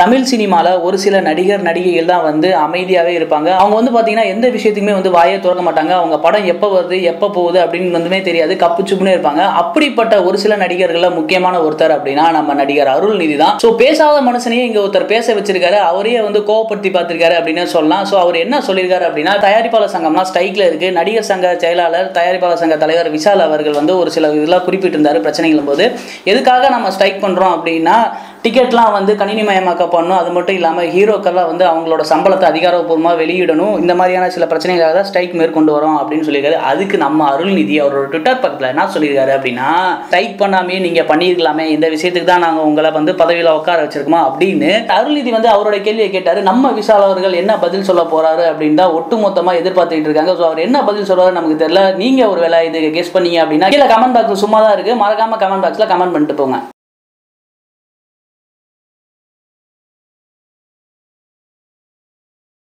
தமிழ் சினிமாவில் ஒரு சில நடிகர் நடிகைகள் தான் வந்து அமைதியாகவே இருப்பாங்க. அவங்க வந்து பார்த்தீங்கன்னா எந்த விஷயத்துக்குமே வந்து வாயை திறக்க மாட்டாங்க. அவங்க படம் எப்போ வருது எப்போ போகுது அப்படின்னு வந்துமே தெரியாது. கப்பு சுப்புனே இருப்பாங்க. அப்படிப்பட்ட ஒரு சில நடிகர்களில் முக்கியமான ஒருத்தர் அப்படின்னா நம்ம நடிகர் அருள்நிதி தான். ஸோ பேசாத மனுஷனையே இங்கே ஒருத்தர் பேச வச்சிருக்காரு. அவரையே வந்து கோவப்படுத்தி பார்த்துருக்காரு அப்படின்னு சொல்லலாம். ஸோ அவர் என்ன சொல்லியிருக்காரு அப்படின்னா தயாரிப்பாளர் சங்கம்லாம் ஸ்ட்ரைக்கில் இருக்கு. நடிகர் சங்க செயலாளர் தயாரிப்பாளர் சங்க தலைவர் விஷால் அவர்கள் வந்து ஒரு சில இதெல்லாம் குறிப்பிட்டிருந்தார் பிரச்சனைகள் போது. எதுக்காக நம்ம ஸ்ட்ரைக் பண்ணுறோம் அப்படின்னா டிக்கெட்லாம் வந்து கணினிமயமாக்க பண்ணணும். அது மட்டும் இல்லாமல் ஹீரோக்கெல்லாம் வந்து அவங்களோட சம்பளத்தை அதிகாரப்பூர்வமாக வெளியிடணும். இந்த மாதிரியான சில பிரச்சனைகளாக தான் ஸ்ட்ரைக் மேற்கொண்டு வரோம் அப்படின்னு சொல்லியிருக்காரு. அதுக்கு நம்ம அருள்நிதி அவரோட ட்விட்டர் பக்கத்தில் என்ன சொல்லியிருக்காரு அப்படின்னா ஸ்ட்ரைக் பண்ணாமே நீங்கள் பண்ணியிருக்கலாமே. இந்த விஷயத்துக்கு தான் நாங்கள் உங்களை வந்து பதவியில் உட்கார வச்சிருக்கோமா? அப்படின்னு அருள்நிதி வந்து அவரோட கேள்வியை கேட்டார். நம்ம விஷால் அவர்கள் என்ன பதில் சொல்ல போறாரு அப்படின்னு தான் ஒட்டுமொத்தமாக எதிர்பார்த்துட்டு இருக்காங்க. ஸோ அவர் என்ன பதில் சொல்றாரு நமக்கு தெரியல. நீங்கள் ஒரு வேலை இது கெஸ் பண்ணீங்க அப்படின்னா கீழே கமெண்ட் பாக்ஸ் சும்மா தான் இருக்குது மறக்காம கமெண்ட் பாக்ஸில் கமெண்ட் பண்ணிட்டு போங்க.